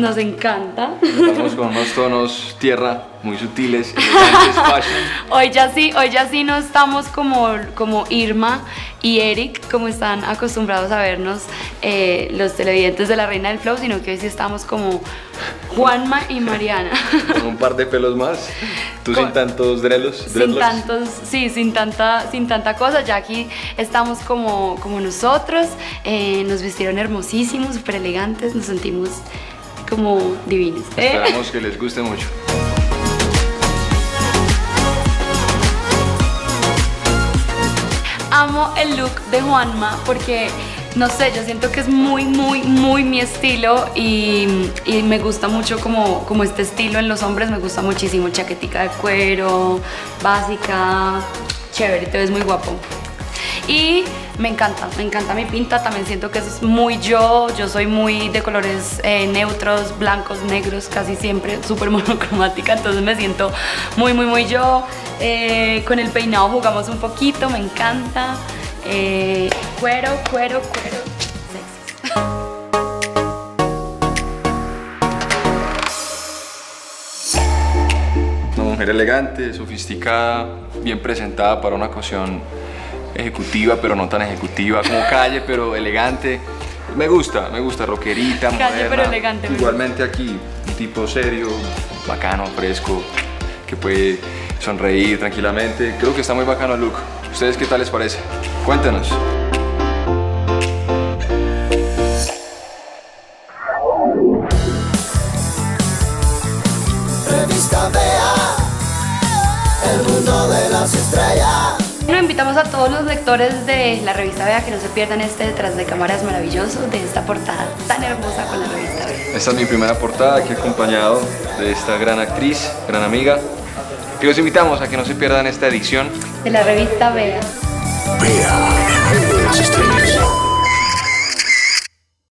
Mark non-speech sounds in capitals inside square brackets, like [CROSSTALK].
Nos encanta. Estamos con unos tonos tierra muy sutiles. [LAUGHS] Hoy ya sí, hoy ya sí no estamos como, como Irma y Eric, como están acostumbrados a vernos eh, los televidentes de la Reina del Flow, sino que hoy sí estamos como Juanma y Mariana. [LAUGHS] Con un par de pelos más. Tú Con- sin tantos drelos. Sin tantos, sí, sin tanta, sin tanta cosa. Ya aquí estamos como, como nosotros. eh, nos vistieron hermosísimos, súper elegantes. Nos sentimos como divinos. ¿eh? Esperamos que les guste mucho. Amo el look de Juanma porque, no sé, yo siento que es muy, muy, muy mi estilo y, y me gusta mucho como, como este estilo en los hombres. Me gusta muchísimo. Chaquetica de cuero, básica, chévere, te ves muy guapo. Y me encanta, me encanta mi pinta, también siento que es muy yo, yo soy muy de colores eh, neutros, blancos, negros, casi siempre, [LAUGHS] súper monocromática, entonces me siento muy, muy, muy yo. Eh, con el peinado jugamos un poquito, me encanta. Eh, cuero, cuero, cuero. Una mujer elegante, sofisticada, bien presentada para una ocasión ejecutiva, pero no tan ejecutiva, como calle, pero elegante. Me gusta, me gusta, rockerita, Calle, moderna. pero elegante, me Igualmente aquí, un tipo serio, bacano, fresco, que puede sonreír tranquilamente. Creo que está muy bacano el look. ¿Ustedes qué tal les parece? Cuéntenos. Revista Vea, el mundo de las estrellas. Bueno, invitamos a todos los lectores de la revista Vea que no se pierdan este detrás de cámaras maravilloso de esta portada tan hermosa con la revista Vea. Esta es mi primera portada aquí acompañado de esta gran actriz, gran amiga. Que los invitamos a que no se pierdan esta edición De la revista Vea.